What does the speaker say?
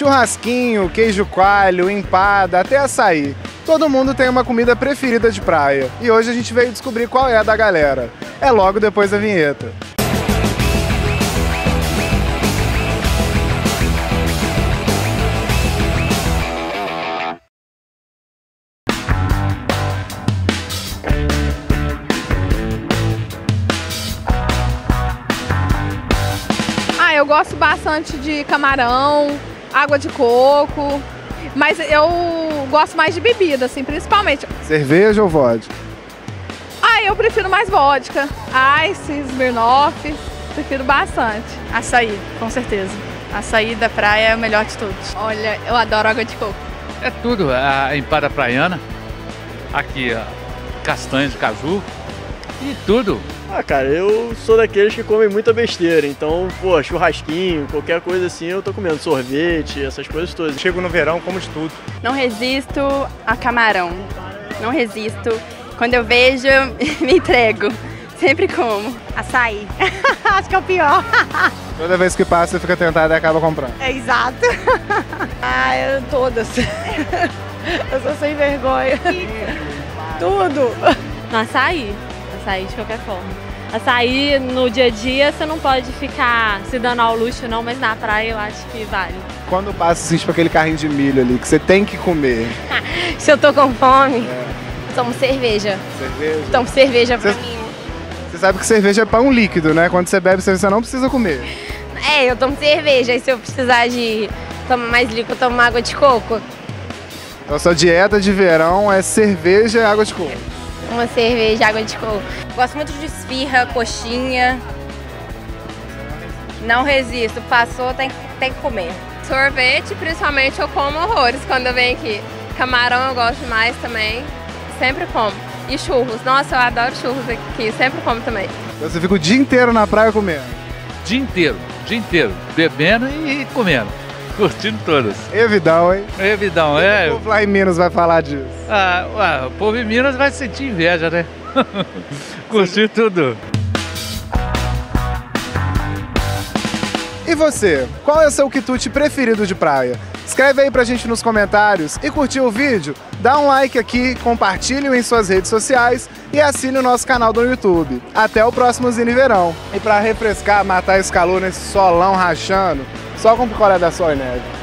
Churrasquinho, queijo coalho, empada, até açaí. Todo mundo tem uma comida preferida de praia. E hoje a gente veio descobrir qual é a da galera. É logo depois da vinheta. Ah, eu gosto bastante de camarão, água de coco, mas eu gosto mais de bebida, assim, principalmente. Cerveja ou vodka? Ah, eu prefiro mais vodka, ice, Smirnoff, prefiro bastante. Açaí, com certeza. Açaí da praia é o melhor de todos. Olha, eu adoro água de coco. É tudo, a empada praiana, aqui a castanha de caju e tudo. Ah, cara, eu sou daqueles que comem muita besteira, então, pô, churrasquinho, qualquer coisa assim, eu tô comendo sorvete, essas coisas todas. Chego no verão, como de tudo. Não resisto a camarão. Não resisto. Quando eu vejo, eu me entrego. Sempre como. Açaí. Acho que é o pior. Toda vez que passa, você fica tentado e acaba comprando. É exato. ah, eu todas. eu sou sem vergonha. Tudo. No açaí. Açaí de qualquer forma. Açaí no dia a dia você não pode ficar se dando ao luxo não, mas na praia eu acho que vale. Quando passa assim, tipo aquele carrinho de milho ali, que você tem que comer. Se eu tô com fome, tomo cerveja. Cerveja. Tomo cerveja pra Cê- mim. Você sabe que cerveja é pão líquido, né? Quando você bebe, você não precisa comer. É, eu tomo cerveja. E se eu precisar de tomar mais líquido, eu tomo água de coco. Então, sua dieta de verão é cerveja e água de coco. Uma cerveja, água de coco. Gosto muito de esfirra, coxinha. Não resisto. Passou, tem, tem que comer. Sorvete, principalmente, eu como horrores quando eu venho aqui. Camarão eu gosto mais também, sempre como. E churros, nossa, eu adoro churros aqui, sempre como também. Então, você fica o dia inteiro na praia comendo. Dia inteiro, dia inteiro, bebendo e comendo, curtindo todas. E Vidal, hein? É, Vidão, O é. povo lá em Minas vai falar disso. Ah, ué, o povo em Minas vai sentir inveja, né? Curtir tudo. E você, qual é o seu quitute preferido de praia? Escreve aí pra gente nos comentários e curtiu o vídeo? Dá um like aqui, compartilhe em suas redes sociais e assine o nosso canal do YouTube. Até o próximo Zine Verão. E pra refrescar, matar esse calor nesse solão rachando, só com picolé da e Neve.